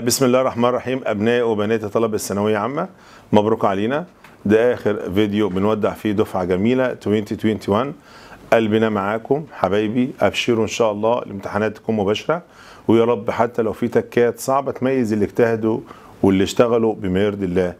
بسم الله الرحمن الرحيم ابناء وبنات طلبة الثانوية عامة مبروك علينا. ده آخر فيديو بنودع فيه دفعة جميلة 2021 قلبنا معاكم حبايبي أبشروا إن شاء الله الامتحانات تكون مباشرة. ويا رب حتى لو في تكات صعبة تميز اللي اجتهدوا واللي اشتغلوا بما يرضي الله.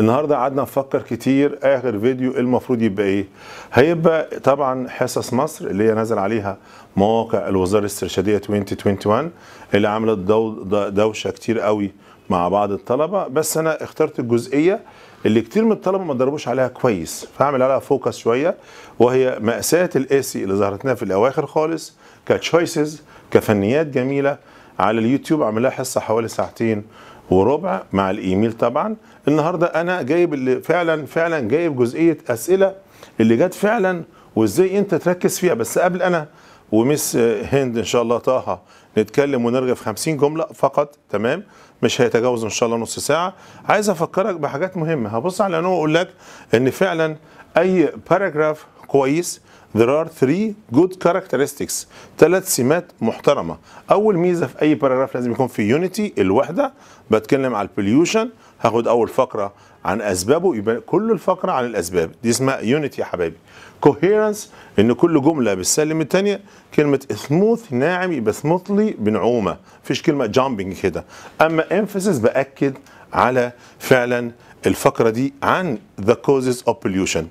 النهارده قعدنا نفكر كتير آخر فيديو المفروض يبقى إيه. هيبقى طبعا حصص مصر اللي هي نزل عليها مواقع الوزارة الاسترشاديه 2021 اللي عملت دو دوشة كتير قوي مع بعض الطلبة. بس أنا اخترت الجزئية اللي كتير من الطلبة ما ضربوش عليها كويس. فاعمل عليها focus شوية. وهي مأساة ال essay اللي ظهرت لنا في الأواخر خالص ك choices كفنيات جميلة. على اليوتيوب عامل لها حصة حوالي ساعتين وربع مع الإيميل طبعا. النهارده أنا جايب اللي فعلا فعلا جايب جزئية أسئلة اللي جت فعلا وازاي انت تركز فيها. بس قبل أنا و Miss هند إن شاء الله هنتكلم ونرغي في 50 جملة فقط تمام؟ مش هيتجاوز إن شاء الله نص ساعة. عايز أفكرك بحاجات مهمة. هبص على انه واقول لك إن فعلا أي paragraph كويس there are three good characteristics ثلاث سمات محترمة. أول ميزة في أي paragraph لازم يكون في unity الوحدة. بتكلم على ال pollution هاخد أول فقرة عن أسبابه يبقى كل الفقرة عن الأسباب. دي اسمها unity يا حبايبي. coherence إن كل جملة بتسلم الثانية كلمة سموث ناعم يبقى smoothly بنعومة. مفيش كلمة jumping كده. أما emphasis بأكد على فعلا الفقرة دي عن the causes of pollution.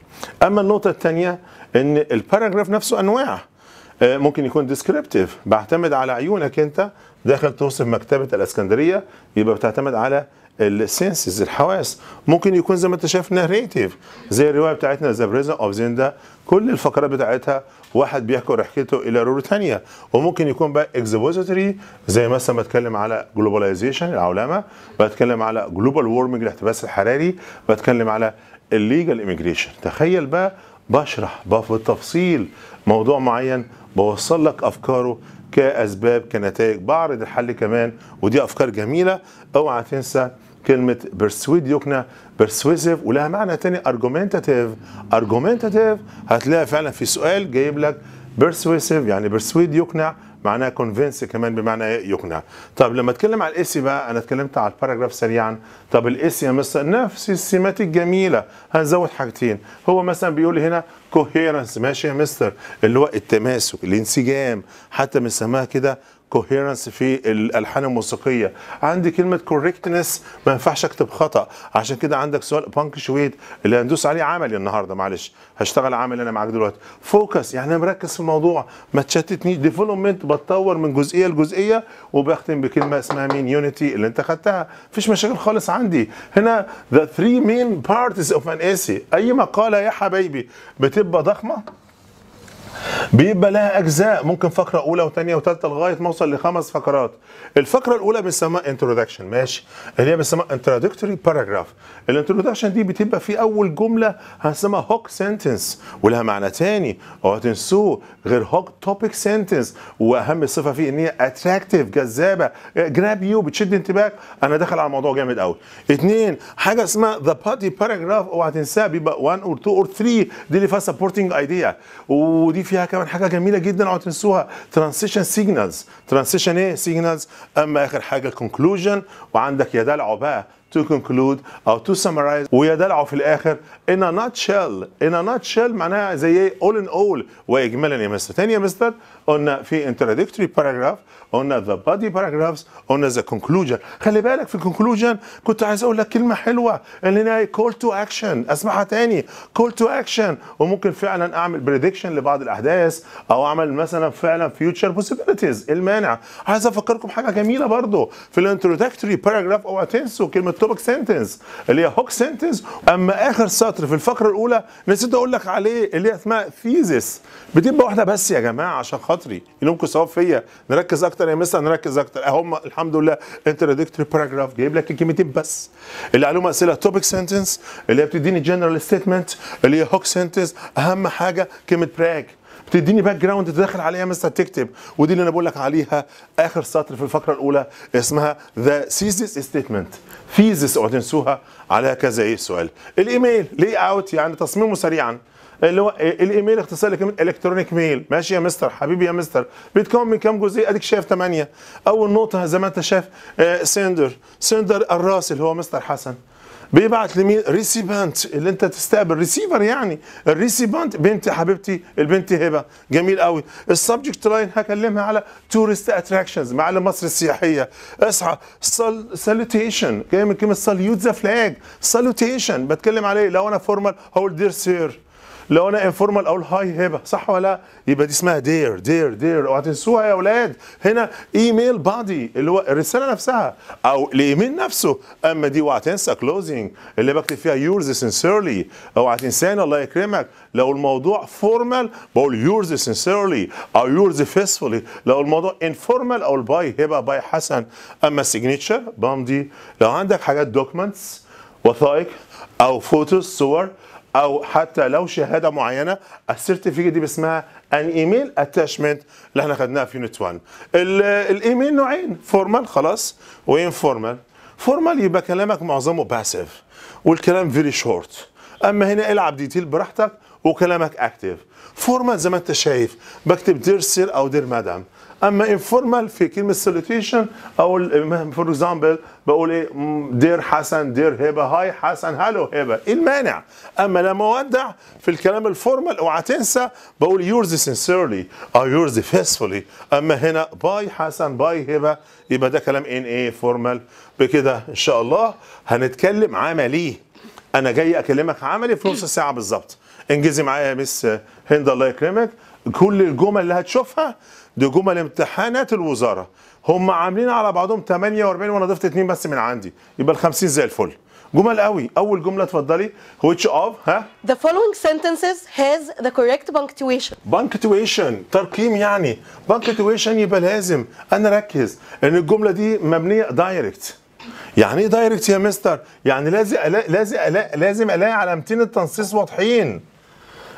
أما النقطة الثانية إن ال paragraph نفسه أنواع. ممكن يكون descriptive بعتمد على عيونك أنت. داخل توصف مكتبة الإسكندرية يبقى بتعتمد على ال senses الحواس. ممكن يكون زي ما انت شايف narrative زي الرواية بتاعتنا The Prisoner of Zenda كل الفقرات بتاعتها واحد بيحكي رحلته إلى روريتانيا وممكن يكون بقى expository زي مثلا بتكلم على globalization العولمة. بتكلم على global warming الاحتباس الحراري. بتكلم على illegal immigration تخيل بقى بشرح بالتفصيل موضوع معين بوصل لك أفكاره كأسباب كنتائج. بعرض الحل كمان ودي أفكار جميلة. أوعى تنسى كلمة persuade يقنع persuasive ولها معنى تاني argumentative argumentative هتلاقي فعلا في سؤال جايب لك persuasive يعني persuade يقنع معناها convince كمان بمعنى يقنع. طب لما أتكلم على ال essay بقى أنا اتكلمت على ال paragraph سريعا. طب ال essay يا مستر نفس السمات الجميله هنزود حاجتين. هو مثلا بيقول هنا coherence ماشي يا مستر اللي هو التماسك الانسجام. حتى بنسميها كده coherence في الألحان الموسيقية. عندي كلمة correctness ما ينفعش أكتب خطأ. عشان كده عندك سؤال punctuate اللي هندوس عليه عملي النهارده معلش. هشتغل عملي أنا معاك دلوقتي. focus يعني أنا مركز في الموضوع. ما تشتتنيش. development بتطور من جزئية لجزئية وبختم بكلمة اسمها مين؟ unity اللي أنت خدتها. مفيش مشاكل خالص عندي. هنا the three main parts of an essay أي مقالة يا حبايبي بتبقى ضخمة؟ بيبقى لها أجزاء ممكن فقرة أولى وثانية وثالثة لغاية ما أوصل لخمس فقرات. الفقرة الأولى بنسميها introduction ماشي؟ اللي هي بنسميها introductory paragraph ال introduction دي بتبقى في أول جملة هنسميها hook sentence ولها معنى ثاني اوعى تنسوه غير hook topic sentence وأهم صفة فيه إن هي attractive جذابة grab you بتشد انتباهك. أنا داخل على الموضوع جامد قوي اثنين حاجة اسمها the body paragraph اوعى تنساها بيبقى 1 or 2 or 3 دي اللي فيها supporting idea ودي فيها كمان حاجة جميلة جدا اوعى تنسوها. transition signals transition إيه؟ signals أما آخر حاجة ال conclusion وعندك يا دلعه بقى to conclude أو to summarize. دلعه في الآخر in a nutshell. In a nutshell معناها زي إيه؟ All in all. واجمالا يا مستر تاني يا مستر قلنا في introductory paragraph قلنا the body paragraphs قلنا the conclusion. خلي بالك في ال conclusion كنت عايز أقول لك كلمة حلوة. اللي هي call to action. أسمعها تاني. call to action. وممكن فعلا أعمل prediction لبعض الأحداث أو أعمل مثلا فعلا future possibilities. المانع؟ عايز أفكركم حاجة جميلة برضو. في ال introductory paragraph اوعى تنسوا كلمة topic sentence اللي هي hook sentence أما آخر سطر في الفقرة الأولى نسيت أقول لك عليه اللي هي اسمها thesis بتبقى واحدة بس يا جماعة عشان خاطري يلومكم ثواب فيا. نركز أكتر يا مستر نركز أكتر. هم الحمد لله introductory paragraph جايب لك الكلمتين بس. اللي عليهم أسئلة topic sentence اللي هي بتديني general statement اللي هي hook sentence أهم حاجة كلمة براج بتديني background تدخل عليها مثلا تكتب. ودي اللي أنا بقول لك عليها آخر سطر في الفقرة الأولى. اسمها the thesis statement thesis اوعوا تنسوها عليها كذا إيه سؤال. الإيميل layout يعني تصميمه سريعا. اللي هو الإيميل اختصار لكلمه electronic mail. ماشي يا مستر؟ حبيبي يا مستر. بيتكون من كام جزء أديك شايف 8 أول نقطة زي ما أنت شايف sender. sender الراسل هو مستر حسن. بيبعت لمين؟ recipient اللي أنت تستقبل. ريسيفر يعني. ال recipient بنتي حبيبتي البنت هبة. جميل قوي ال subject line هكلمها على tourist attractions معالم مصر السياحية. اصحى. salutation جاي من كلمة salute the flag salutation بتكلم عليه لو أنا formal هقول dear sir لو أنا informal أقول hi هبة صح ولا لا؟ يبقى دي اسمها dear dear dear اوعى تنسوها يا أولاد. هنا email body اللي هو الرسالة نفسها أو الإيميل نفسه. أما دي اوعى تنسى closing اللي بكتب فيها yours sincerely اوعى تنساني الله يكرمك. لو الموضوع formal بقول yours sincerely أو yours faithfully لو الموضوع informal أقول bye هبة bye حسن. أما ال signature بمضي لو عندك حاجات documents وثائق أو photos صور أو حتى لو شهادة معينة ال certificate دي اسمها an email attachment اللي إحنا خدناها في unit 1 الإيميل نوعين formal خلاص و informal formal يبقى كلامك معظمه passive والكلام very short أما هنا العب detail براحتك وكلامك active formal زي ما انت شايف بكتب dear sir أو dear madam أما informal في كلمة salutation أو for example بقول إيه dear حسن dear هبة hi حسن hello هبة. إيه المانع؟ أما لما اودع في الكلام ال formal اوعى تنسى بقول yours sincerely أو yours faithfully أما هنا bye حسن bye هبة يبقى ده كلام in إيه formal بكده إن شاء الله هنتكلم عملي. أنا جاي أكلمك عملي في نص ساعة بالظبط. انجزي معايا يا مس هند الله يكرمك. كل الجمل اللي هتشوفها دي جمل امتحانات الوزارة. هم عاملين على بعضهم 48 وأنا ضفت اثنين بس من عندي. يبقى ال 50 زي الفل. جمل قوي. أول جملة اتفضلي. Which of ها؟ The following sentences has the correct punctuation. punctuation ترقيم يعني. punctuation يبقى لازم. أنا ركز. إن الجملة دي مبنية direct يعني إيه direct يا مستر يعني لازم ألاقي لازم ألاقي لازم ألاقي علامتين التنصيص واضحين.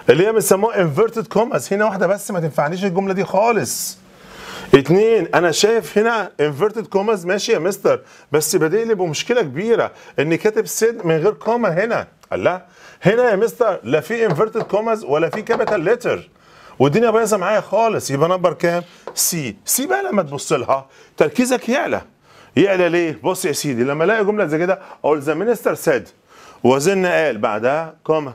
اللي هي بنسموها inverted commas هنا واحدة بس ما تنفعنيش الجملة دي خالص. اتنين أنا شايف هنا inverted commas ماشي يا مستر بس بادئ لي بمشكله كبيرة اني كاتب said من غير comma هنا. الله هنا يا مستر لا في inverted commas ولا في capital letter والدنيا بايظة معايا خالص. يبقى number كام؟ C C بقى لما تبص لها تركيزك يعلى. يعلى ليه؟ بص يا سيدي لما ألاقي جملة زي كده أقول the minister said وزير قال بعدها comma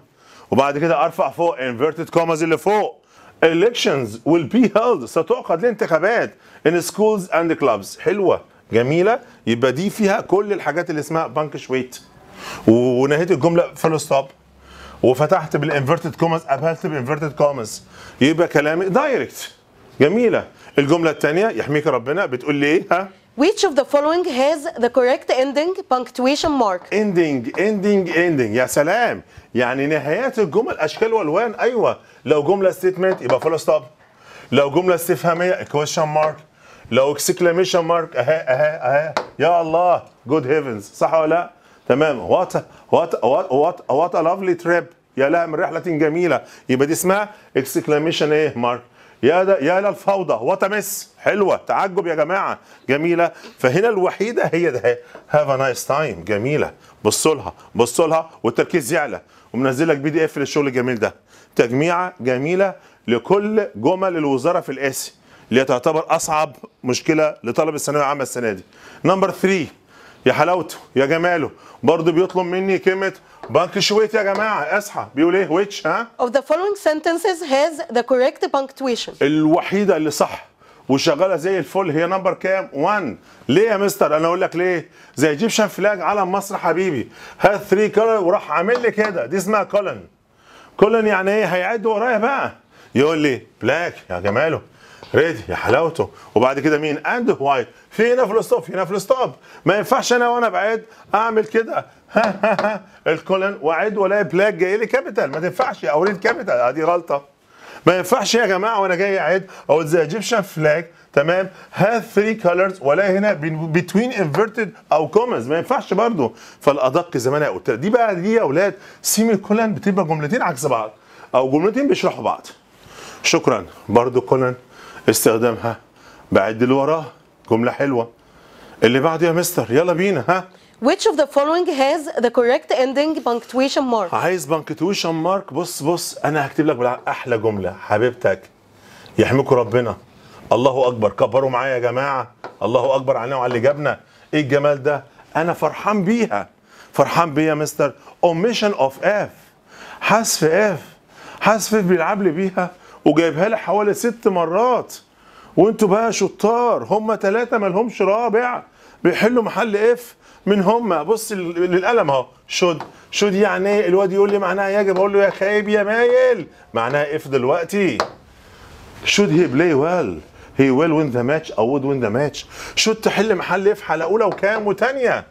وبعد كده أرفع فوق inverted commas اللي فوق. Elections will be held. ستعقد الانتخابات in schools and clubs. حلوة جميلة. يبقى دي فيها كل الحاجات اللي اسمها punctuate. ونهيت الجملة full stop وفتحت بال inverted commas قفلت ب inverted commas يبقى كلامي direct جميلة. الجملة الثانية يحميك ربنا بتقول لي إيه ها؟ Which of the following has the correct ending punctuation mark? ending ending ending يا سلام. يعني نهايات الجمل أشكال وألوان. أيوه. لو جملة statement يبقى full stop لو جملة استفهامية question mark لو exclamation mark اهي اهي اهي يا الله. Good heavens صح ولا لا؟ تمام. What what what what a lovely trip يا لها من رحلة جميلة. يبقى دي اسمها exclamation إيه؟ mark يا ده يا للفوضى What mess حلوة. تعجب يا جماعة. جميلة. فهنا الوحيدة هي ده. Have a nice time جميلة. بصوا لها. بصوا لها. والتركيز يعلى. ومنزل لك PDF للشغل الجميل ده. تجميعة جميلة لكل جمل الوزارة في ال essay اللي تعتبر أصعب مشكلة لطلب الثانوية العامة السنة دي. number 3 يا حلاوته. يا جماله. برضه بيطلب مني كلمة punctuate يا جماعة اصحى. بيقول إيه؟ Which ها؟ Of the following sentences has the correct punctuation. الوحيدة اللي صح وشغالة زي الفل هي number كام؟ 1 ليه يا مستر أنا أقول لك ليه؟ The Egyptian flag علم مصر حبيبي. has 3 colours وراح عامل لي كده. دي اسمها colon colon يعني إيه؟ هيعد ورايا بقى. يقول لي black يا جماله. red يا حلاوته. وبعد كده مين؟ and white في هنا في هنا full stop ما ينفعش أنا وأنا بعد أعمل كده. ال colon واعد والاقي black جاي لي capital. ما تنفعش أو red capital. دي غلطة. ما ينفعش يا جماعة وأنا جاي اعد أو the Egyptian flag تمام؟ have 3 colours ولا هنا between inverted commas ما ينفعش برضو. فالأدق زي ما أنا قلت دي بقى دي يا أولاد. semicolon بتبقى جملتين عكس بعض. أو جملتين بيشرحوا بعض. شكرا. برضو colon استخدامها. بعد اللي وراه. جملة حلوة. اللي بعده يا مستر يلا بينا ها؟ Which of the following has the correct ending punctuation mark? عايز punctuation mark بص بص أنا هكتب لك بالع- أحلى جملة حبيبتك. يحميكوا ربنا. الله أكبر كبروا معايا يا جماعة. الله أكبر علينا وعلى اللي جابنا. إيه الجمال ده؟ أنا فرحان بيها. فرحان بيها يا مستر. omission of if حذف if حذف if بيلعب لي بيها. وجايبها لي حوالي ست مرات. وانتوا بقى شطار. هم ثلاثة مالهمش رابع. بيحلوا محل if من هم. بص لل- للقلم اهو. should. should يعني إيه؟ الواد يقول لي معناها يجب أقول له يا خايب يا مايل. معناها if دلوقتي. should he play well. He will win the match. أو would win the match. should تحل محل if حاله اولى وكام وتانيه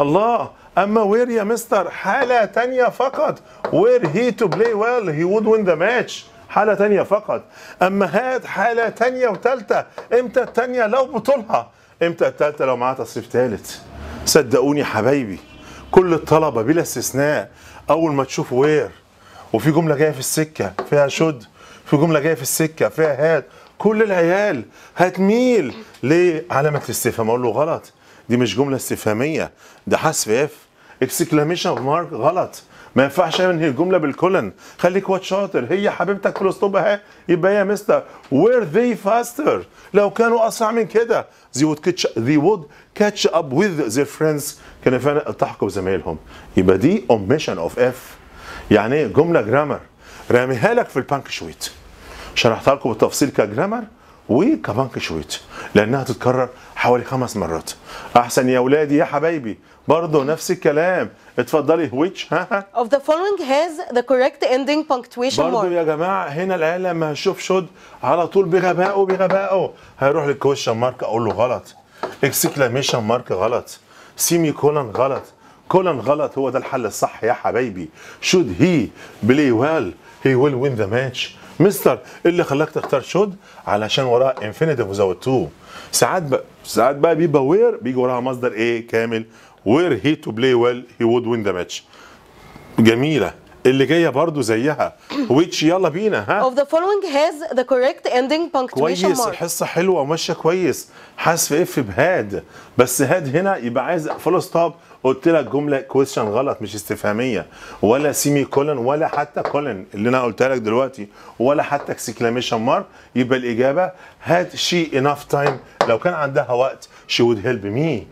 الله. أما وير يا مستر حالة تانية فقط. Where he to play well he would win the match. حالة تانية فقط. أما هات حالة تانية وتالتة إمتى التانية؟ لو بطولها. إمتى التالتة؟ لو معاها تصريف تالت. صدقوني حبايبي كل الطلبة بلا استثناء أول ما تشوف وير وفي جملة جاية في السكة فيها شد في جملة جاية في السكة فيها هات كل العيال هتميل ليه؟ علامة الاستفهام. أقول له غلط. دي مش جملة استفهامية. ده حذف if exclamation mark غلط. ما ينفعش انهي الجمله بال colon. خليك واد شاطر. هي حبيبتك full stop أهي. يبقى يا مستر were they faster لو كانوا أسرع من كده. They would catch they would catch up with their friends. كانوا فعلا التحقوا بزمايلهم يبقى دي omission of if. يعني إيه جملة grammar راميها لك في ال punctuate شرحتها لكم بالتفصيل ك grammar وك punctuate لأنها تتكرر حوالي خمس مرات. أحسن يا أولادي يا حبايبي برضه نفس الكلام. اتفضلي which ها Of the following has the correct ending punctuation برضه? يا جماعة هنا العيال لما هشوف should على طول بغبائه بغبائه هيروح لل question mark أقول له غلط. exclamation mark غلط. semicolon غلط. colon غلط. هو ده الحل الصح يا حبايبي. Should he play well he will win the match. مستر اللي خلاك تختار should علشان وراه infinitive without to ساعات بقى ساعات بقى بيبقى were بيجي وراها مصدر إيه كامل. Were he to play well he would win the match جميلة. اللي جاية برضو زيها. which يلا بينا ها؟ Of the following has the correct ending punctuation كويس mark? الحصه حلوة وماشية كويس. حذف if ب had. بس had هنا يبقى عايز full stop قلت لك جملة question غلط مش استفهامية. ولا semicolon ولا حتى colon اللي أنا قلتها لك دلوقتي ولا حتى exclamation mark يبقى الإجابة Had she enough time لو كان عندها وقت she would help me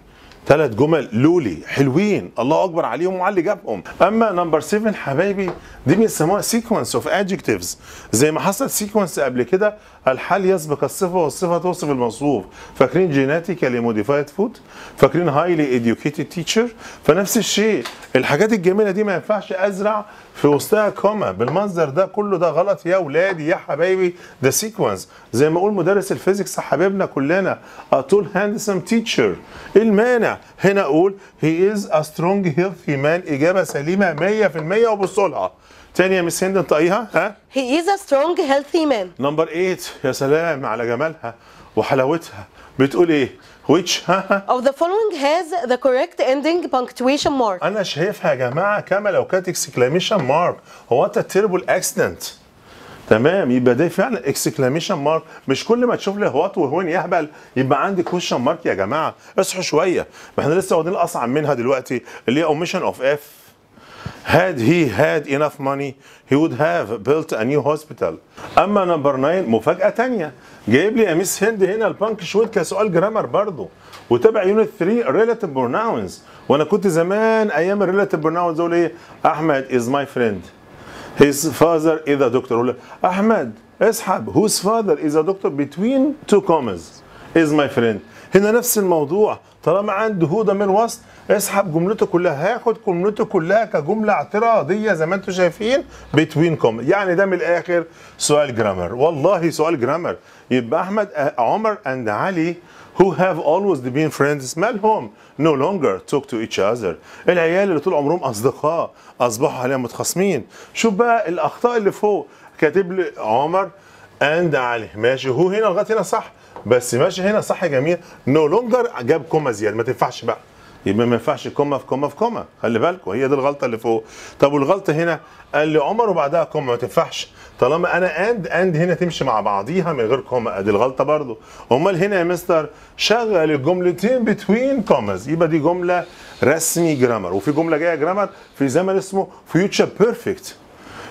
ثلاث جمل لولي حلوين. الله أكبر عليهم وعلى اللي جابهم. أما number 7 حبايبي دي بيسموها sequence of adjectives زي ما حصل sequence قبل كده الحال يسبق الصفة والصفة توصف الموصوف فاكرين genetically modified food فاكرين highly educated teacher فنفس الشيء الحاجات الجميلة دي ما ينفعش أزرع في وسطها comma بالمنظر ده كله ده غلط يا اولادي يا حبايبي. ده sequence زي ما أقول مدرس ال physics حبيبنا كلنا a tall handsome teacher إيه المانع؟ هنا أقول he is a strong healthy man إجابة سليمة 100% وبصوا لها تاني يا Miss هند انطقيها ها؟ He is a strong healthy man. number 8 يا سلام على جمالها وحلاوتها. بتقول إيه؟ Which Of the following has the correct ending punctuation mark? أنا شايفها يا جماعة كما لو كانت exclamation mark What a terrible accident تمام يبقى ده فعلا exclamation mark مش كل ما تشوف لي what و when يهبل يبقى عندي question mark يا جماعة. اصحوا شوية. ما إحنا لسه واخدين الأصعب منها دلوقتي اللي هي omission of if had he had enough money he would have built a new hospital. أما number 9 مفاجأة تانية. جايب لي يا ميس هند هنا ال punctuation كسؤال grammar برضه. وتابع unit 3 relative pronouns. وأنا كنت زمان أيام ال relative pronouns أقول إيه؟ أحمد is my friend. His father is a doctor. أقول له، أحمد اسحب. Whose father is a doctor between two commas. Is my friend. هنا نفس الموضوع. طالما عنده هو ضمير وصل اسحب جملته كلها. هاخد جملته كلها كجملة اعتراضية زي ما أنتم شايفين between commas يعني ده من الآخر سؤال جرامر والله سؤال جرامر يبقى أحمد آه، عمر and علي who have always been friends مالهم no longer talk to each other. العيال اللي طول عمرهم أصدقاء أصبحوا حاليا متخاصمين. شوف بقى الأخطاء اللي فوق. كاتب لي عمر and علي. ماشي. هو هنا لغاية هنا صح؟ بس ماشي هنا صح يا جميل. No longer جاب comma زيادة. ما تنفعش بقى. يبقى ما ينفعش comma في comma في comma خلي بالكم هي دي الغلطة اللي فوق. طب والغلطة هنا؟ قال لي عمر وبعدها comma ما تنفعش. طالما أنا and and هنا تمشي مع بعضيها من غير comma أدي الغلطة برضو. أمال هنا يا مستر شغل الجملتين between commas يبقى دي جملة رسمي grammar وفي جملة جاية grammar في زمن اسمه future perfect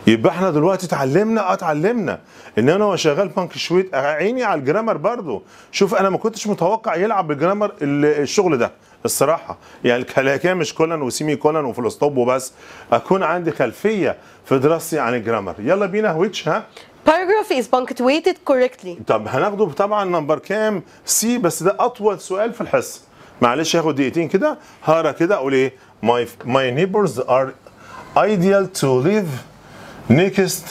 يبقى إحنا دلوقتي اتعلمنا آه اتعلمنا إن أنا وشغال punctuation عيني على ال grammar برضو. شوف أنا ما كنتش متوقع يلعب بال grammar ال- الشغل ده. الصراحة. يعني الكلاكية مش colon و semi-colon و full stop وبس. أكون عندي خلفية في دراستي عن ال grammar. يلا بينا which ها؟ Paragraph is punctuated correctly. طب هناخده طبعا number كام؟ C بس ده أطول سؤال في الحصة. معلش هاخد دقيقتين كده. هقرا كده أقول إيه؟ My my neighbors are ideal to live next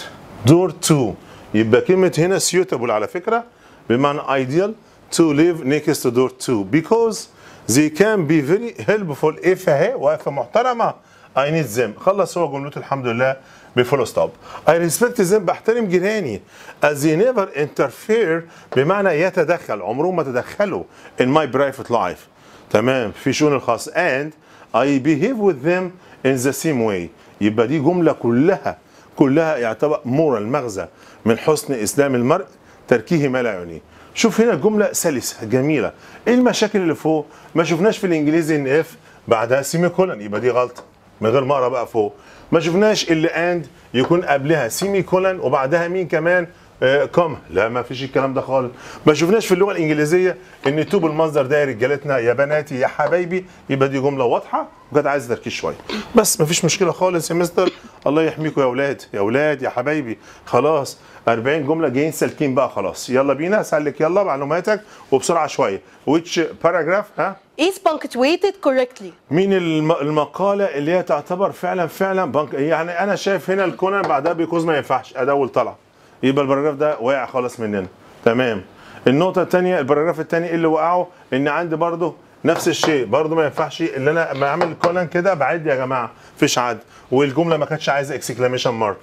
door to. يبقى كلمة هنا suitable على فكرة. بمعنى ideal to live next door to. Because they can be very helpful if اهي واقفة محترمة I need them. خلص هو جملته الحمد لله بفول ستوب I respect them بحترم جيراني. They never interfere بمعنى يتدخل. عمرهم ما تدخلوا in my private life. تمام؟ في شؤون الخاص. And I behave with them in the same way. يبقى دي جملة كلها كلها يعتبر moral مغزى من حسن إسلام المرء تركيه ما لا يعنيه شوف هنا جملة سلسة جميلة. إيه المشاكل اللي فوق؟ ما شفناش في الإنجليزي إن if بعدها semi-colon يبقى دي غلطة من غير ما أقرأ بقى فوق. ما شفناش اللي and يكون قبلها semi-colon وبعدها مين كمان؟ آه comma لا ما فيش الكلام ده خالص. ما شفناش في اللغة الإنجليزية إن تو بالمصدر ده يا رجالتنا يا بناتي يا حبايبي يبقى دي جملة واضحة وكانت عايزة تركيز شوية. بس ما فيش مشكلة خالص يا مستر. الله يحميكم يا أولاد يا أولاد يا حبايبي. خلاص 40 جملة جايين سالكين بقى خلاص. يلا بينا سلك يلا معلوماتك وبسرعة شوية. Which paragraph ها؟ Is punctuated correctly. مين الم- المقالة اللي هي تعتبر فعلا فعلا بنك يعني أنا شايف هنا الكونان بعدها بيكوز ما ينفعش. أدي أول طلع يبقى ال paragraph ده واقع خالص مننا. تمام. النقطة الثانية ال paragraph الثاني اللي وقعه؟ إن عندي برضه نفس الشيء. برضه ما ينفعش اللي أنا لما أعمل colon كده بعد يا جماعة مفيش عد والجملة ما كانتش عايزة exclamation mark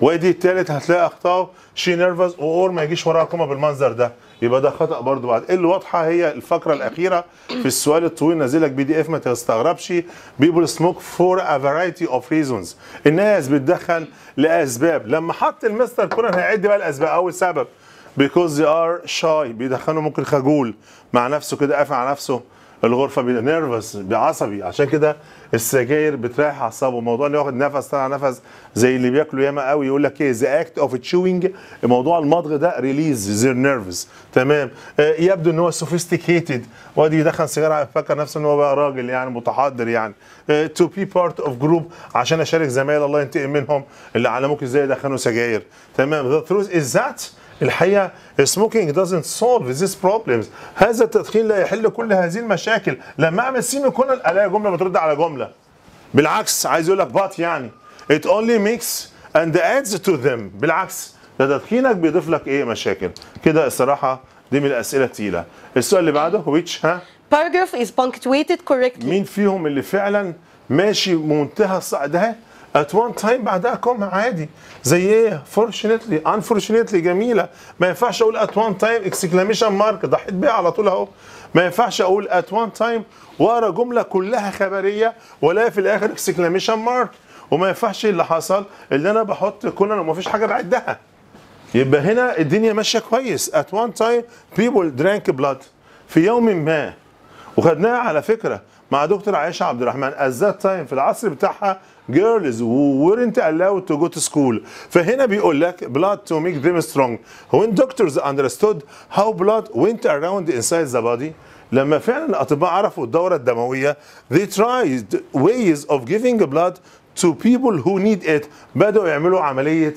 وأدي التالت هتلاقي اخطاء shy nervous or ما يجيش وراها comma بالمنظر ده. يبقى ده خطأ برضو بعد. اللي واضحة؟ هي الفقرة الأخيرة في السؤال الطويل نازل لك PDF ما تستغربش. people smoke for a variety of reasons الناس بتدخن لأسباب. لما حط المستر colon هيعد بقى الأسباب. أول سبب. Because they are shy. بيدخنوا ممكن خجول. مع نفسه كده قافل على نفسه. الغرفة بيبقى nervous بعصبي عشان كده السجاير بتريح اعصابه. موضوع انه ياخد نفس طلع نفس زي اللي بياكلوا ياما قوي يقول لك إيه the act of chewing موضوع المضغ ده relieves their nerves تمام. آه، يبدو إن هو sophisticated وادي يدخن سيجارة فاكر نفسه إن هو بقى راجل يعني متحضر يعني. to be part of group عشان أشارك زمايل الله ينتقم منهم اللي علموك إزاي يدخنوا سجاير. تمام. the truth is that الحقيقة smoking doesn't solve these problems. هذا التدخين لا يحل كل هذه المشاكل. لما أعمل semi-colon الاقي جملة بترد على جملة. بالعكس عايز يقول لك but يعني. It only makes and adds to them. بالعكس ده تدخينك بيضيف لك إيه؟ مشاكل. كده الصراحة دي من الأسئلة التقيلة. السؤال اللي بعده which ها؟ Paragraph is punctuated correctly. مين فيهم اللي فعلا ماشي بمنتهى الصعب at one time بعدها كوم عادي. زي إيه؟ Fortunately unfortunately جميلة. ما ينفعش أقول at one time exclamation mark. ضحيت بيها على طول أهو. ما ينفعش أقول at one time واقرا جملة كلها خبرية ولا في الآخر exclamation mark. وما ينفعش اللي حصل اللي أنا بحط كونن وما فيش حاجة بعدها. يبقى هنا الدنيا ماشية كويس. At one time people drank blood. في يوم ما. وخدناها على فكرة مع دكتور عائشة عبد الرحمن. That time في العصر بتاعها girls who weren't allowed to go to school فهنا بيقول لك blood to make them strong when doctors understood how blood went around inside the body لما فعلا الاطباء عرفوا الدوره الدمويه they tried ways of giving blood to people who need it بدأوا يعملوا عمليه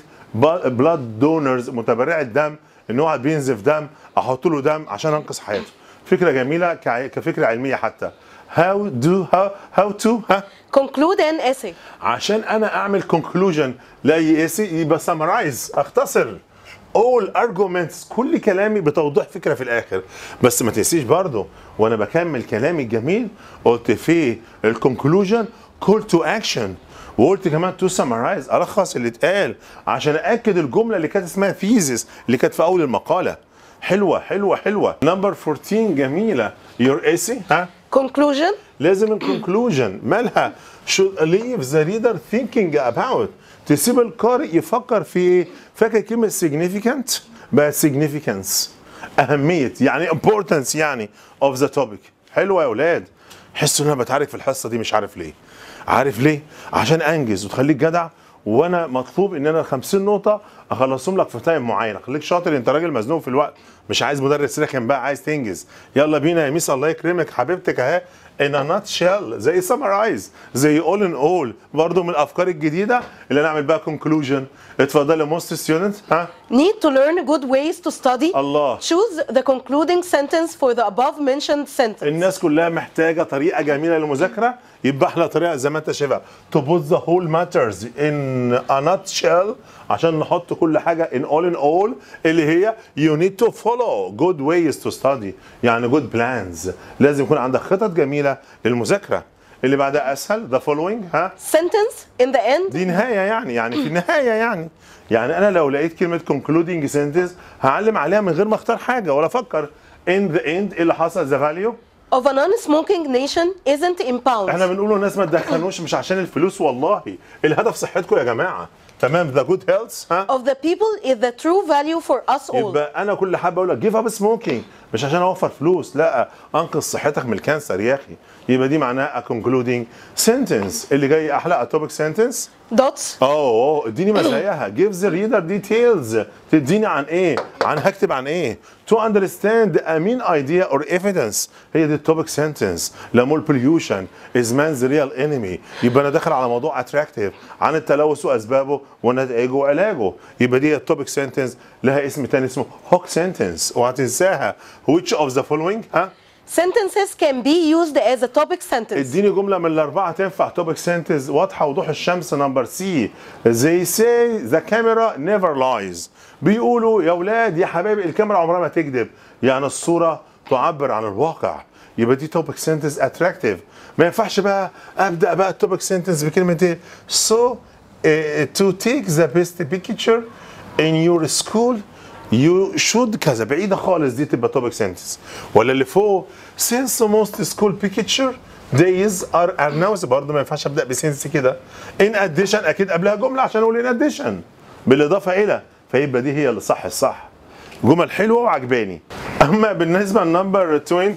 بلاد دونرز متبرع الدم ان هو بينزف دم أحط له دم عشان انقذ حياته فكره جميله كفكره علميه حتى how do how how to ها Conclude an essay. عشان أنا أعمل conclusion لأي اسي يبقى summarize أختصر. All arguments كل كلامي بتوضيح فكرة في الآخر. بس ما تنسيش برضو وأنا بكمل كلامي الجميل قلت في ال conclusion call to action. وقلت كمان to summarize ألخص اللي اتقال عشان أأكد الجملة اللي كانت اسمها thesis اللي كانت في أول المقالة. حلوة حلوة حلوة. number 14 جميلة. Your essay ها؟ Conclusion. لازم ال conclusion مالها؟ should leave the reader thinking about. تسيب القارئ يفكر في إيه؟ فاكر كلمة significant بقت significance. أهمية يعني importance يعني of the topic. حلوة يا أولاد. حسوا إن أنا بتعارك في الحصة دي مش عارف ليه. عارف ليه؟ عشان أنجز وتخليك جدع وأنا مطلوب ان أنا ال 50 نقطة اخلصهم لك في time معين. خليك شاطر انت راجل مزنوق في الوقت. مش عايز مدرس رخم بقى عايز تنجز. يلا بينا يا ميس الله يكرمك حبيبتك اهي. in a nutshell زي summarize زي اول ان اول برضه من الأفكار الجديدة اللي نعمل بقى conclusion اتفضل يا most students ها؟ Need to learn good ways to study. الله. Choose the concluding sentence for the above mentioned sentence. الناس كلها محتاجة طريقة جميلة للمذاكرة. يبقى أحلى طريقة زي ما أنت شايفها. To put the whole matters in a nutshell عشان نحط كل حاجة in all in all اللي هي you need to follow good ways to study يعني good plans. لازم يكون عندك خطط جميلة للمذاكرة. اللي بعدها أسهل the following ها؟ Sentence in the end. دي نهاية يعني يعني في النهايه يعني. يعني أنا لو لقيت كلمة concluding sentence هعلم عليها من غير ما أختار حاجة ولا أفكر. In the end إيه اللي حصل؟ The value of a non-smoking nation isn't in pounds. إحنا بنقول للناس ما تدخنوش مش عشان الفلوس والله. الهدف صحتكم يا جماعة. تمام. the good health ها؟ Of the people is the true value for us all. يبقى أنا كل حابه أقول لك جيف اب سموكينج مش عشان أوفر فلوس لا أنقذ صحتك من ال cancer يا أخي. يبقى دي معناها a concluding sentence اللي جاي أحلى a topic sentence Dots. اوه اديني مزاياها give the reader details تديني عن إيه عن هكتب عن إيه to understand a main idea or evidence هي دي ال topic sentence لما أقول pollution is man's real enemy يبقى أنا داخل على موضوع attractive عن التلوث واسبابه ونتائجه وعلاجه يبقى دي ال topic sentence لها اسم تاني اسمه hook sentence وهتنساها which of the following ها Sentences can be used as a topic sentence. اديني جملة من الأربعة تنفع topic sentence واضحة وضوح الشمس number C زي C the camera never lies بيقولوا يا أولاد يا حبايبي الكاميرا عمرها ما تكذب. يعني الصورة تعبر عن الواقع. يبقى دي topic sentence attractive ما ينفعش بقى أبدأ بقى ال topic sentence بكلمة إيه؟ So uh, to take the best picture in your school you should كذا. بعيدة خالص دي تبقى topic sentence ولا اللي فوق since most school picture days are announced. برضه ما ينفعش أبدأ ب since كده. In addition أكيد قبلها جملة عشان أقول in addition. بالإضافة إلى فيبقى دي هي اللي صح الصح. جمل حلوة وعجباني. أما بالنسبة ل number 20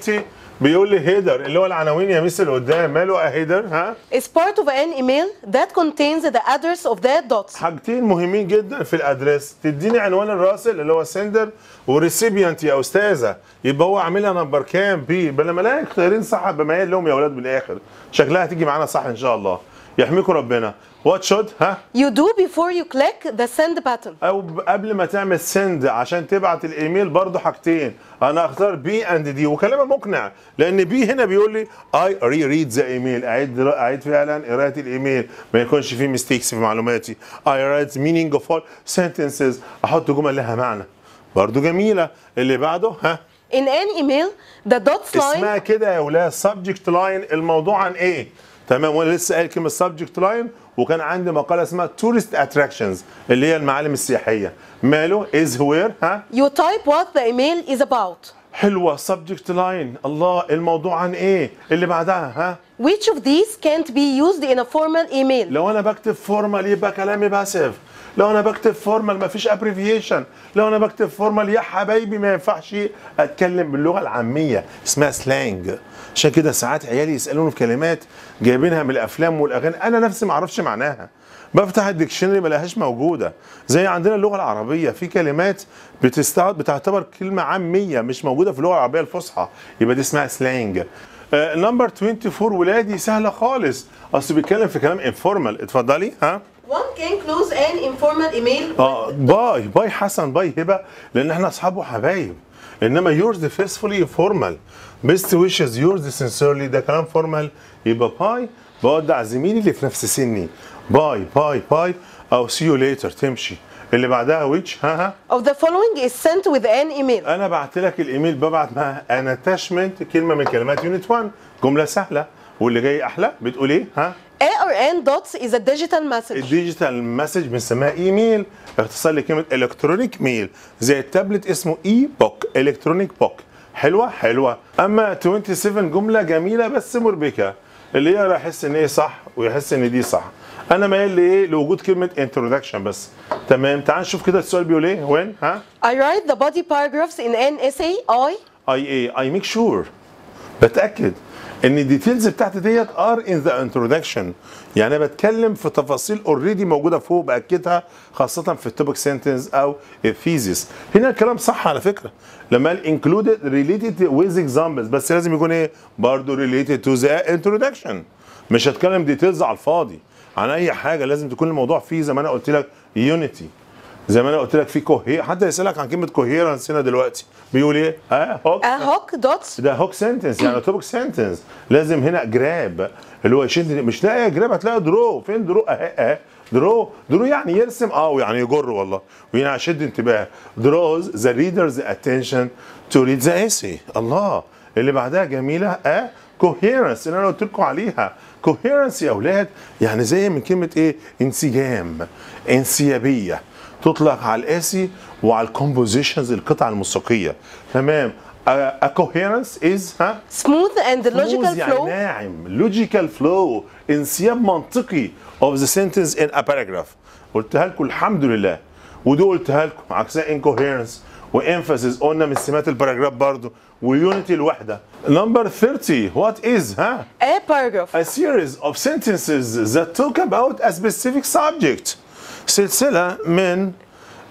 بيقول لي header اللي هو العناوين يا ميس اللي قدام. ماله header؟ ها؟ Is part of an email that contains the address of that dots. حاجتين مهمين جدا في ال address تديني عنوان الراسل اللي هو sender و recipient يا أستاذة. يبقى هو عاملها number كام؟ B. يبقى لما الاقي اختيارين صح بميل لهم يا أولاد بالاخر شكلها هتيجي معانا صح إن شاء الله. يحميكم ربنا. What should ها You do before you click the send button. أو قبل ما تعمل send عشان تبعت الإيميل برضو حاجتين. أنا اختار B and D وكلامه مقنع. لأن B هنا بيقول لي I re read the email اعيد أعيد فعلا قراءة الإيميل. ما يكونش فيه mistakes في معلوماتي. I write meaningful sentences. أحط جمل لها معنى. برضو جميلة. اللي بعده ها In an email, the dots line اسمها كده يا ولاد. subject line الموضوع عن إيه؟ تمام. وأنا لسه قايل كلمة subject line وكان عندي مقالة اسمها tourist attractions اللي هي المعالم السياحية. ماله؟ is where ها؟ You type what the email is about. حلوة. subject line الله الموضوع عن إيه؟ اللي بعدها ها؟ Which of these can't be used in a formal email? لو أنا بكتب formal يبقى كلامي passive لو أنا بكتب formal مفيش abbreviation لو أنا بكتب formal يا حبايبي ما ينفعش أتكلم باللغة العامية اسمها slang عشان كده ساعات عيالي يسألوني في كلمات جايبينها من الأفلام والأغاني. أنا نفسي ما أعرفش معناها. بفتح ال dictionary ما لهاش موجودة. زي عندنا اللغة العربية. في كلمات بتستعد بتعتبر كلمة عامية مش موجودة في اللغة العربية الفصحى. يبقى دي اسمها slang number 24 ولادي سهلة خالص. أصل بيتكلم في كلام informal اتفضلي. ها؟ One can close an informal email. آه bye bye حسن bye هبة لأن إحنا أصحاب وحبايب. إنما yours faithfully formal best wishes yours sincerely ده كلام formal يبقى bye. بودع زميلي اللي في نفس سني. bye bye bye. أو see you later تمشي. اللي بعدها which ها ها. Of the following is sent with an email. أنا بعت لك الإيميل ببعت معاه an attachment كلمة من كلمات unit 1 جملة سهلة. واللي جاي أحلى؟ بتقول إيه؟ ها؟ A or N dots is a digital message. ال digital message بنسميها إيميل اختصار لكلمة electronic mail زي التابلت اسمه e-book electronic book. حلوة؟ حلوة. أما 27 جملة جميلة بس مربكة اللي يقرأ يحس إن إيه صح ويحس إن دي صح. أنا مايل لإيه؟ لوجود كلمة introduction بس. تمام؟ تعال نشوف كده السؤال بيقول إيه. When؟ ها؟ I write the body paragraphs in an essay. I. I إيه I make sure بتأكد. إن ال details بتاعتي that are in the introduction يعني أنا بتكلم في تفاصيل already موجودة فوق بأكدها خاصة في ال topic sentence أو ال thesis هنا الكلام صح على فكرة. لما قال included related with examples بس لازم يكون إيه؟ برضه related to the introduction. مش هتكلم details على الفاضي. عن أي حاجة لازم تكون الموضوع فيه زي ما أنا قلت لك unity زي ما أنا قلت لك في cohe حتى يسالك عن كلمة coherence هنا دلوقتي؟ بيقول إيه؟ ها hook a hook dots ده hook sentence يعني topic sentence لازم هنا grab اللي هو يشد مش لاقي جراب هتلاقي draw فين draw أهي أهي. draw draw يعني يرسم. آه ويعني يجر والله. وهنا يشد انتباه draws the reader's attention to read the essay. الله. اللي بعدها جميلة آه coherence. اللي أنا قلت لكم عليها. coherence يا أولاد يعني زي من كلمة إيه؟ انسجام انسيابية. تطلق على ال essay وعلى ال compositions القطع الموسيقية. تمام. A coherence is ها smooth and logical flow يعني ناعم. logical flow انسياب منطقي of the sentence in a paragraph. قلتها لكم الحمد لله. ودي قلتها لكم. عكس incoherence و emphasis قلنا من سمات ال paragraph برضه و unity الوحدة. number 30 what is ها a paragraph a series of sentences that talk about a specific subject سلسلة من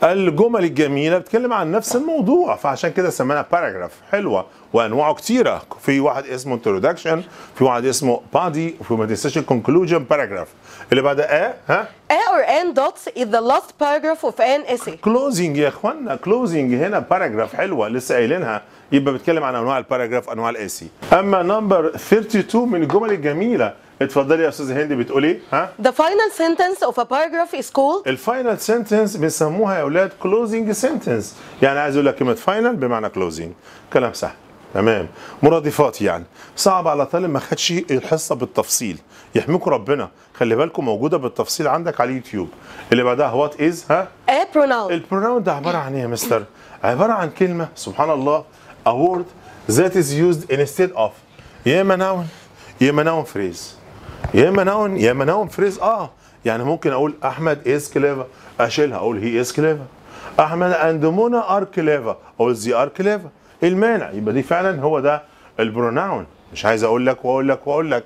الجمل الجميلة بتتكلم عن نفس الموضوع فعشان كده سميناها paragraph حلوة وأنواعه كتيرة. في واحد اسمه introduction في واحد اسمه body وفي ما تنساش conclusion paragraph. اللي بعدها آه ها؟ A or an dots is the last paragraph of an essay. closing يا إخوانا closing هنا paragraph حلوة لسه قايلينها يبقى بيتكلم عن أنواع ال paragraph أنواع ال essay أما number 32 من الجمل الجميلة اتفضلي يا أستاذة هندي بتقولي؟ ها؟ The final sentence of a paragraph is called ال final sentence بنسموها يا أولاد closing sentence يعني عايز أقول لك كلمة final بمعنى closing كلام سهل. تمام. مرادفات يعني. صعب على طالب ما خدش الحصة بالتفصيل. يحميكم ربنا. خلي بالكم موجودة بالتفصيل عندك على اليوتيوب. اللي بعدها what is ها؟ A pronoun. ال pronoun ده عبارة عن إيه يا مستر؟ عبارة عن كلمة سبحان الله a word that is used instead of. يا إما noun يا إما noun phrase. يا إما noun يا إما noun phrase آه. يعني ممكن أقول أحمد is clever أشيلها. أقول he is clever أحمد and منى are clever أقول they are clever المانع؟ يبقى دي فعلا هو ده ال pronoun مش عايز أقول لك وأقول لك وأقول لك.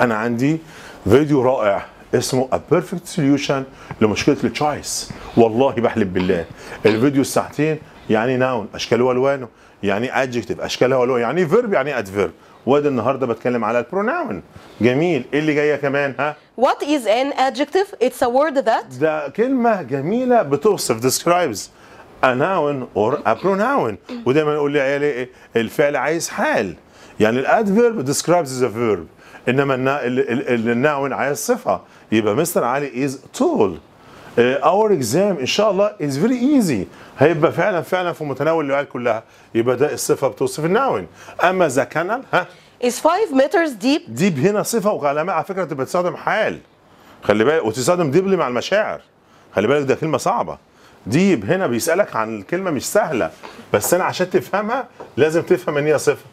أنا عندي فيديو رائع اسمه A Perfect Solution لمشكلة ال choice والله بحلف بالله. الفيديو الساعتين يعني noun أشكاله والوانه يعني adjective اشكالها والوانه يعني verb يعني adverb وادي النهارده بتكلم على ال pronoun جميل. إيه اللي جاية كمان؟ ها؟ What is an adjective? It's a word that ده كلمة جميلة بتوصف describes a noun or a pronoun. ودايما نقول لعيالي إيه؟ الفعل عايز حال. يعني ال adverb describes the verb. إنما النا- ال- ال- ال- ال noun عايز صفة. يبقى مستر علي is tall. آه، our exam إن شاء الله is very easy. هيبقى فعلا فعلا في متناول العيال كلها. يبقى ده الصفة بتوصف ال noun أما the canal ها؟ Is 5 meters deep? deep هنا صفة وعلامه على فكرة تبقى تستخدم حال. خلي بالك وتستخدم deeply مع المشاعر. خلي بالك ده كلمة صعبة. deep هنا بيسألك عن الكلمة مش سهلة. بس أنا عشان تفهمها لازم تفهم إن هي صفة.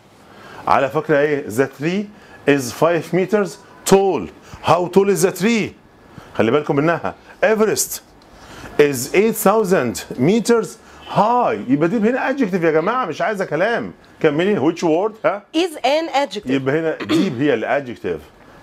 على فكرة إيه؟ ذا تري از 5 meters tall. How tall is the tree? خلي بالكم منها ايفرست is 8000 meters high يبقى ديب هنا adjective يا جماعه مش عايزه كلام كملي which word ها is an adjective يبقى هنا ديب هي الادجكتيف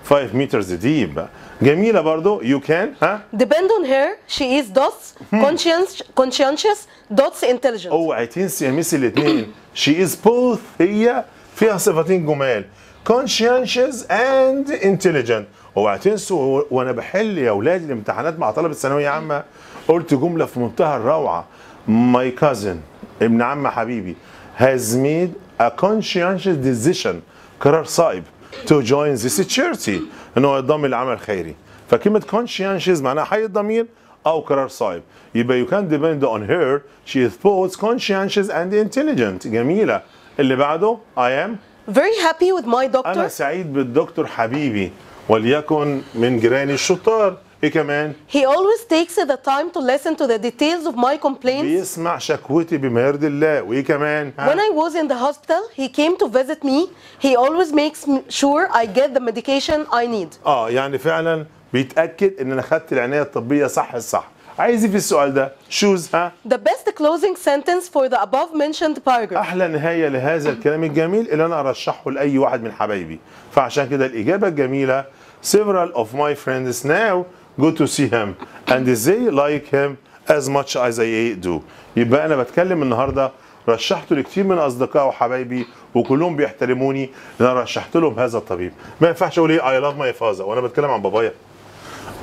5 meters ديب جميله برضو you can ها depend on her she is dots conscientious conscientious dots intelligent اوعي تنسي يا ميسي الاثنين she is both هي فيها صفتين جمال conscientious and intelligent اوعي تنسوا وأنا بحل يا أولادي الامتحانات مع طلبة ثانويه عامه قلت جملة في منتهى الروعة. My cousin ابن عم حبيبي has made a conscientious decision قرار صائب to join this charity ان هو ينضم للعمل الخيري. فكلمة conscientious معناها حي الضمير أو قرار صائب. يبقى you can depend on her. She is both conscientious and intelligent. جميلة. اللي بعده I am very happy with my أنا doctor سعيد بالدكتور حبيبي. وليكن من جيراني الشطار إيه كمان He always takes the time to listen to the details of my complaints. بيسمع شكوتي بما يرضي الله وإيه كمان ها؟ When I was in the hospital, he came to visit me. He always makes sure I get the medication I need. آه يعني فعلا بيتأكد إن أنا خدت العناية الطبية صح الصح عايز في السؤال ده شوز ها The best closing sentence for the above mentioned paragraph. أحلى نهاية لهذا الكلام الجميل اللي أنا أرشحه لأي واحد من حبايبي فعشان كده الإجابة الجميلة several of my friends now go to see him and they like him as much as I do. يبقى أنا بتكلم النهارده رشحته لكتير من أصدقائي وحبايبي وكلهم بيحترموني ان أنا رشحت لهم هذا الطبيب. ما ينفعش أقول إيه I love my father وأنا بتكلم عن بابايا.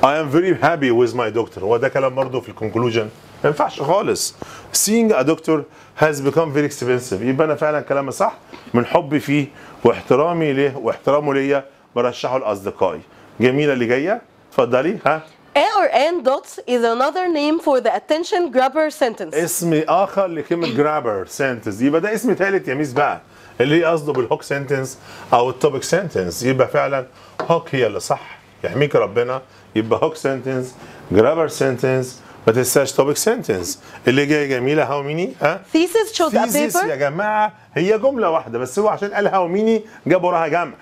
I am very happy with my doctor هو ده كلام برضه في الكونكلوجن ما ينفعش خالص. Seeing a doctor has become very expensive. يبقى أنا فعلا كلامي صح من حبي فيه واحترامي ليه واحترامه ليا. برشحه لاصدقائي جميلة اللي جاية؟ اتفضلي. ها؟ A or N dots is another name for the attention grabber sentence. اسم آخر لكلمة grabber sentence يبقى ده اسم ثالث يا ميس بقى. اللي قصده بال hook sentence أو ال topic sentence يبقى فعلا hook هي اللي صح. يحميك ربنا. يبقى hook sentence grabber sentence ما تنساش topic sentence اللي جاية جميلة how many ها؟ Thesis shows a thesis يا. جماعة هي جملة واحدة بس هو عشان قال how many جاب وراها جمع.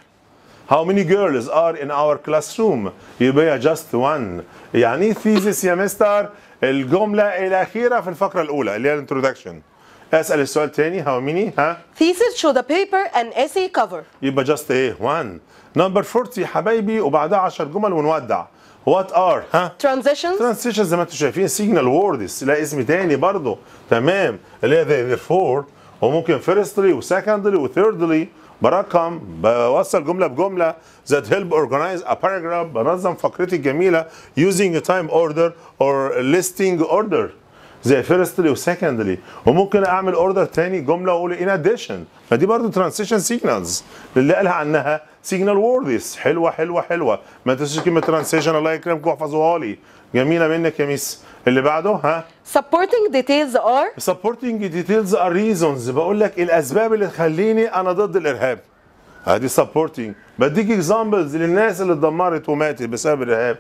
How many girls are in our classroom؟ يبقى just one. يعني thesis يا مستر؟ الجملة الأخيرة في الفقرة الأولى اللي هي ال introduction. أسأل السؤال تاني how many؟ ها؟ Thesis should the paper and essay cover. يبقى just إيه؟ one. number 40 يا حبايبي وبعدها 10 جمل ونودع. What are؟ ها؟ Transitions. transition زي ما أنتم شايفين signal words لا اسم تاني برضه تمام اللي هي therefore وممكن firstly و secondly و thirdly برقم بوصل جملة بجملة that help organize a paragraph بنظم فقرتي الجميلة using a time order or listing order. زي firstly و secondly وممكن أعمل order تاني جملة وأقول in addition فدي برضو transition signals اللي قالها عنها signal words حلوة حلوة حلوة. ما تنسوش كلمة transition الله يكرمكم واحفظوها لي. جميلة منك يا ميس. اللي بعده ها؟ Supporting details are supporting details are reasons. بقول لك الأسباب اللي تخليني أنا ضد الإرهاب. ادي supporting. بديك examples للناس اللي اتدمرت وماتت بسبب الإرهاب.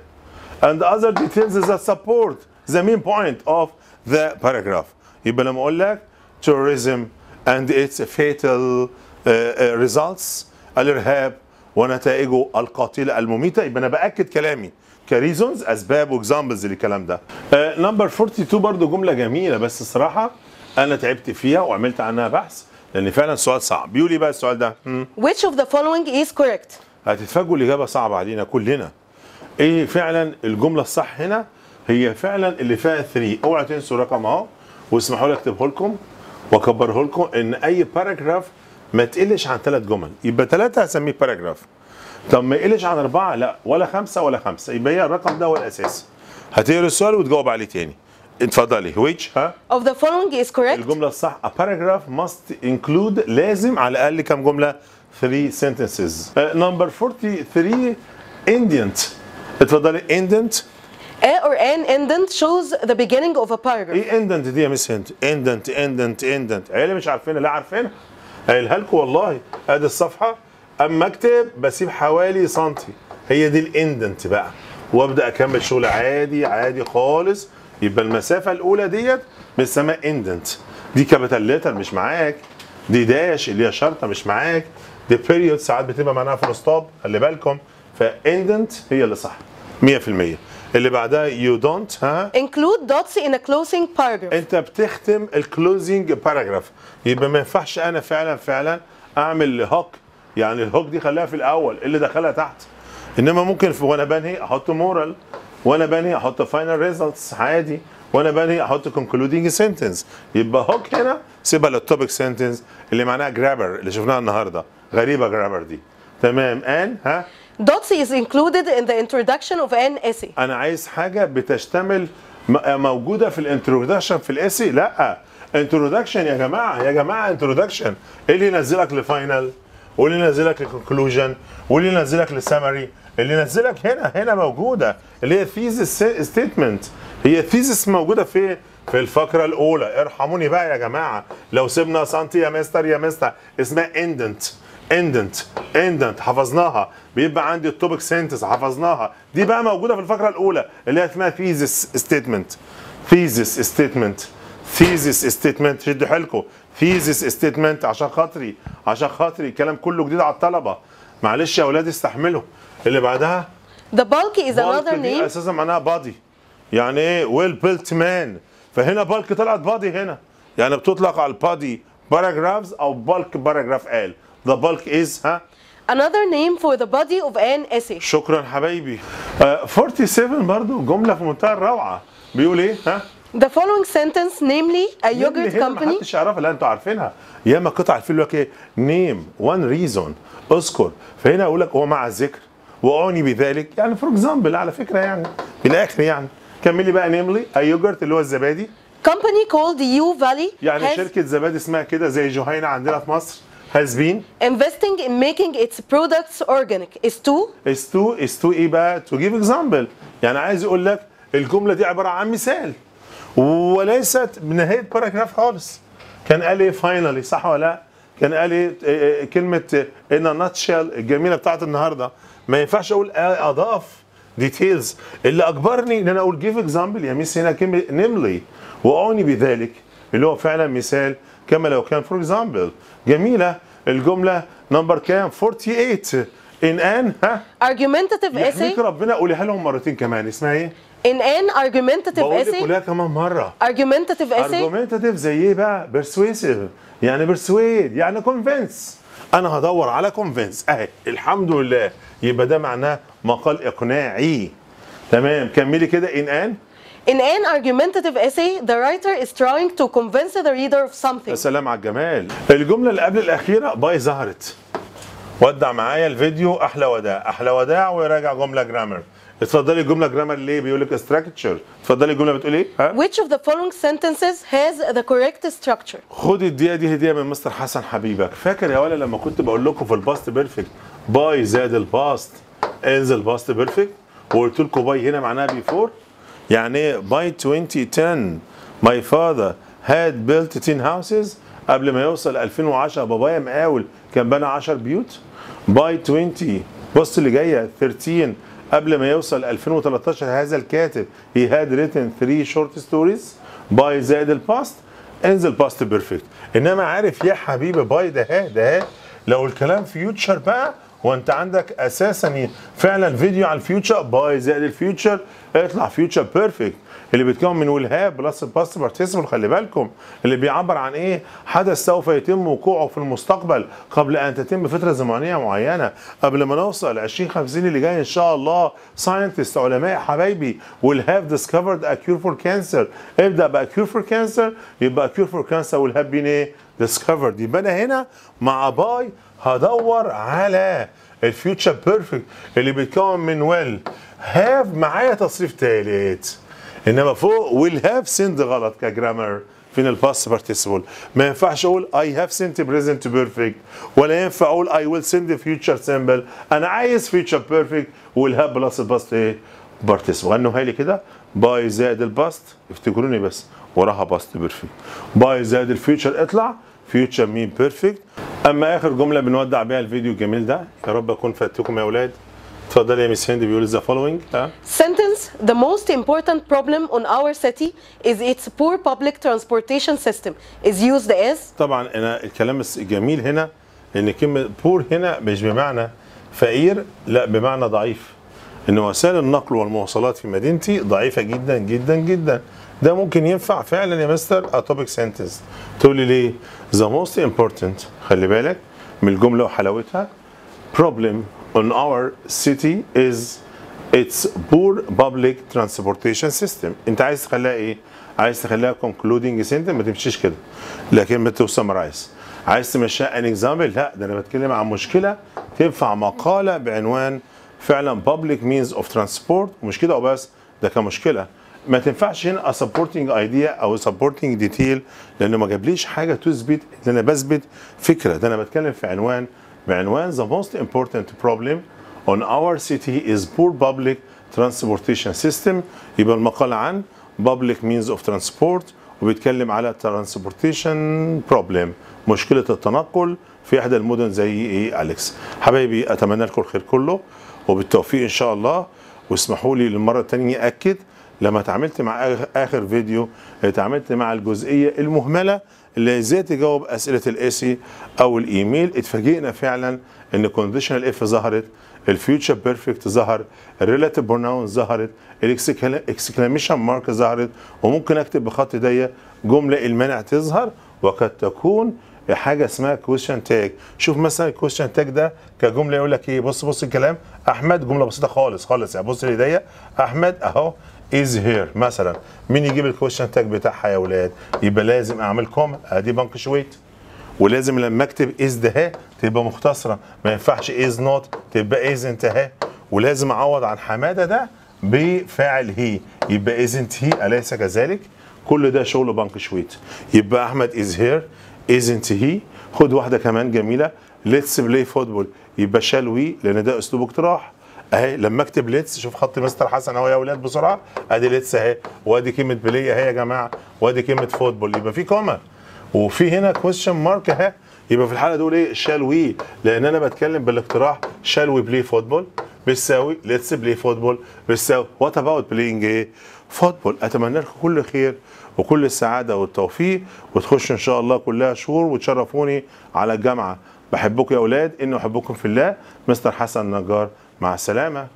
And other details that support the main point of the paragraph. يبقى لما أقول لك terrorism and its fatal uh, uh, results الإرهاب ونتائجه القاتلة المميتة. يبقى أنا بأكد كلامي. ك reasons أسباب و examples للكلام ده. number 42 برضو جملة جميلة بس الصراحة أنا تعبت فيها وعملت عنها بحث لأن فعلا سؤال صعب. بيقول لي بقى السؤال ده؟ which of the following is correct? هتتفاجئوا الإجابة صعبة علينا كلنا. إيه فعلا الجملة الصح هنا؟ هي فعلا اللي فيها 3 أوعى تنسوا الرقم أهو واسمحوا لي أكتبه لكم وأكبره لكم إن أي paragraph ما تقلش عن ثلاث جمل. يبقى ثلاثة هسميه paragraph طب ما يقلش عن أربعة لا ولا خمسة ولا خمسة يبقى هي الرقم ده هو الأساس. هتقرا السؤال وتجاوب عليه تاني. اتفضلي. Which ها؟ Of the following is correct? الجملة الصح. A paragraph must include لازم على الأقل كام جملة؟ 3 sentences. نمبر 43 indent. اتفضلي. Indent. A or N indent shows the beginning of a paragraph. إيه indent دي يا مس هند indent indent indent. عيالي مش عارفينها لا عارفينها. قايلها لكم والله. ادي الصفحة أما أكتب بسيب حوالي سنتي. هي دي ال indent بقى. وأبدأ أكمل شغل عادي عادي خالص. يبقى المسافة الأولى ديت بنسميها indent. دي capital letter مش معاك. دي dash اللي هي شرطة مش معاك. دي period ساعات بتبقى معناها full stop خلي بالكم. ف indent هي اللي صح. 100% اللي بعدها you don't ها؟ Include dots in a closing paragraph. أنت بتختم ال closing paragraph يبقى ما ينفعش أنا فعلا فعلا أعمل hook يعني ال hook دي خليها في الأول اللي دخلها تحت. إنما ممكن في وأنا بنهي أحط moral وأنا بنهي أحط final results عادي وأنا بنهي أحط concluding sentence يبقى hook هنا سيبها لل topic sentence اللي معناها grabber اللي شفناها النهارده. غريبة grabber دي. تمام. an ها؟ Dots is included in the introduction of an essay. أنا عايز حاجة بتشتمل موجودة في ال introduction في ال essay لأ. introduction يا جماعة يا جماعة introduction إيه اللي ينزلك ل final واللي ينزلك ل conclusion واللي ينزلك لسمري اللي ينزلك هنا هنا موجودة اللي هي thesis statement هي thesis موجودة في في الفقرة الأولى. ارحموني بقى يا جماعة. لو سيبنا سنتي يا مستر يا مستر اسمها indent indent indent حفظناها. بيبقى عندي ال topic sentence حفظناها. دي بقى موجودة في الفقرة الأولى اللي هي اسمها thesis statement thesis statement thesis statement شدوا حيلكم. thesis statement عشان خاطري عشان خاطري الكلام كله جديد على الطلبة. معلش يا أولاد استحملوا اللي بعدها؟ The bulk is bulk another دي name. أساسا معناها body يعني إيه؟ well-built man فهنا bulk طلعت body هنا. يعني بتطلق على ال body paragraphs أو bulk paragraph قال the bulk is ها؟ Another name for the body of an essay. شكرا حبايبي. آه 47 برضو جملة في منتهى الروعة. بيقول إيه؟ ها؟ The following sentence, namely a yogurt هنا ما company, حدش يعرفها لا أنتوا عارفينها. ياما قطع الفيلم يقول لك إيه name one reason اذكر. فهنا أقول لك هو مع الذكر واعني بذلك. يعني for example على فكرة يعني في الآخر يعني. كملي بقى namely yogurt اللي هو الزبادي. Company called U Valley يعني has شركة زبادي اسمها كده زي جهينة عندنا في مصر has been. investing in making its products organic. Is to? Is to is to إيه بقى؟ to give example. يعني عايز يقول لك الجملة دي عبارة عن مثال. وليست بنهاية paragraph خالص. كان قال إيه finally صح ولا لا؟ كان قال إيه إيه، إيه، كلمة in nutshell الجميلة بتاعت النهارده. ما ينفعش أقول أضاف details اللي أجبرني إن أنا أقول give example يا ميس هنا كلمة namely وأعني بذلك اللي هو فعلا مثال كما لو كان for example جميلة الجملة number كام؟ 48 in an ها؟ Argumentative essay. ربنا قوليها لهم مرتين كمان. اسمها إيه؟ In an argumentative بقول لك essay كمان مرة. Argumentative essay argumentative زي إيه بقى؟ persuasive يعني persuade يعني convince أنا هدور على convince أهي. الحمد لله. يبقى ده معناه مقال إقناعي. تمام؟ كملي كده. in an in an argumentative essay the writer is trying to convince the reader of يا something سلام على الجمال. الجملة اللي قبل الأخيرة by ظهرت. ودع معايا الفيديو. أحلى وداع. أحلى وداع. وراجع جملة grammar اتفضلي الجمله grammar ليه بيقول لك structure اتفضلي الجمله بتقول إيه؟ ها؟ Which of the following sentences has the correct structure? خد الدقيقة دي هدية من مستر حسن حبيبك. فاكر يا ولا لما كنت بقول لكم في ال past perfect by زاد ال past انزل past perfect وقلت لكم by هنا معناها before يعني إيه؟ by 2010 my father had built 10 houses قبل ما يوصل 2010 بابايا مقاول. كان بنى 10 بيوت. by 20 بص اللي جاية 13 قبل ما يوصل 2013 هذا الكاتب he had written three short stories by زائد ال past انزل past perfect إنما عارف يا حبيبي by ده ها ده ها لو الكلام future بقى وانت عندك أساسا فعلا فيديو على ال future by زائد ال future اطلع future perfect اللي بيتكون من will have plus ال past participle خلي بالكم. اللي بيعبر عن إيه؟ حدث سوف يتم وقوعه في المستقبل قبل أن تتم فترة زمنية معينة. قبل ما نوصل 2050 اللي جاي إن شاء الله scientists علماء حبايبي will have discovered a cure for cancer. ابدأ بقى cure for cancer. يبقى cure for cancer will have been إيه؟ discovered. يبقى أنا هنا مع by هدور على ال future perfect اللي بيتكون من will have معايا تصريف ثالث إنما فوق will have send غلط ك grammar فين ال past participle ما ينفعش أقول I have sent present perfect ولا ينفع أقول I will send future simple أنا عايز future perfect will have plus ال past إيه participle غنوها لي كده؟ by زائد ال past افتكروني بس وراها past perfect by زائد ال future اطلع future مين perfect أما آخر جملة بنودع بيها الفيديو الجميل ده يا رب أكون فاتكم يا أولاد. اتفضلي يا ميس هند بيقول the following ها Sentence The most important problem on our city is its poor public transportation system. Is used as? طبعا أنا الكلام الجميل هنا إن كلمة poor هنا مش بمعنى فقير لا بمعنى ضعيف. إن وسائل النقل والمواصلات في مدينتي ضعيفة جدا جدا جدا. ده ممكن ينفع فعلا يا مستر a topic sentence تقول لي ليه؟ the most important خلي بالك من الجملة وحلاوتها. Problem on our city is its poor public transportation system. انت عايز تخليها إيه عايز تخليها concluding sentence ما تمشيش كده. لكن ما summarize عايز تمشيها ان example لا ده أنا بتكلم عن مشكلة تنفع مقالة بعنوان فعلا public means of transport. مش كده وبس ده كمشكلة. ما تنفعش هنا a supporting idea أو supporting detail لأنه ما جابليش حاجة تثبت إن أنا بثبت فكرة. ده أنا بتكلم في عنوان بعنوان the most important problem on our city is poor public transportation system. يبقى المقال عن public means of transport وبيتكلم على transportation problem مشكلة التنقل في إحدى المدن زي إيه أليكس. حبايبي أتمنى لكم الخير كله وبالتوفيق إن شاء الله. واسمحوا لي للمرة الثانية اكد لما اتعاملت مع آخ- آخر فيديو اتعاملت مع الجزئية المهملة اللي إزاي تجاوب أسئلة ال essay أو الايميل اتفاجئنا فعلا إن conditional if ظهرت ال future perfect ظهر ال relative pronoun ظهرت ال exclamation mark ظهرت وممكن أكتب بخط ضيق جملة المانع تظهر وقد تكون حاجة اسمها question tag شوف مثلا ال question tag ده كجملة يقول لك إيه؟ بص بص الكلام. أحمد جملة بسيطة خالص خالص يعني. بص لدي أحمد أهو is here مثلا مين يجيب ال question tag بتاعها يا أولاد يبقى لازم أعمل comma أدي punctuate ولازم لما أكتب is ده تبقى مختصرة. ما ينفعش is not تبقى isn't he ولازم أعوض عن حمادة ده بفاعل he يبقى isn't he أليس كذلك؟ كل ده شغل punctuate يبقى أحمد is here isn't he خد واحدة كمان جميلة. let's play football يبقى shall we لأن ده أسلوب اقتراح. اهي لما اكتب let's شوف خط مستر حسن اهو يا أولاد بسرعة. ادي let's اهي وادي كلمة play اهي يا جماعة وادي كلمة football. يبقى في comma وفي هنا question mark اهي. يبقى في الحالة دول إيه؟ shall we لأن أنا بتكلم بالاقتراح shall we play football بتساوي let's play football بتساوي what about playing إيه؟ football أتمنى لكم كل خير وكل السعادة والتوفيق وتخشوا إن شاء الله كلها شهور وتشرفوني على الجامعة. بحبكم يا أولاد انه أحبكم في الله. مستر حسن نجار. مع السلامه